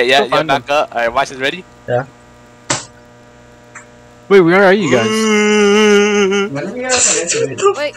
Hey, yeah, yeah, back them. up. Alright, watch is ready? Yeah. Wait, where are you guys? Wait,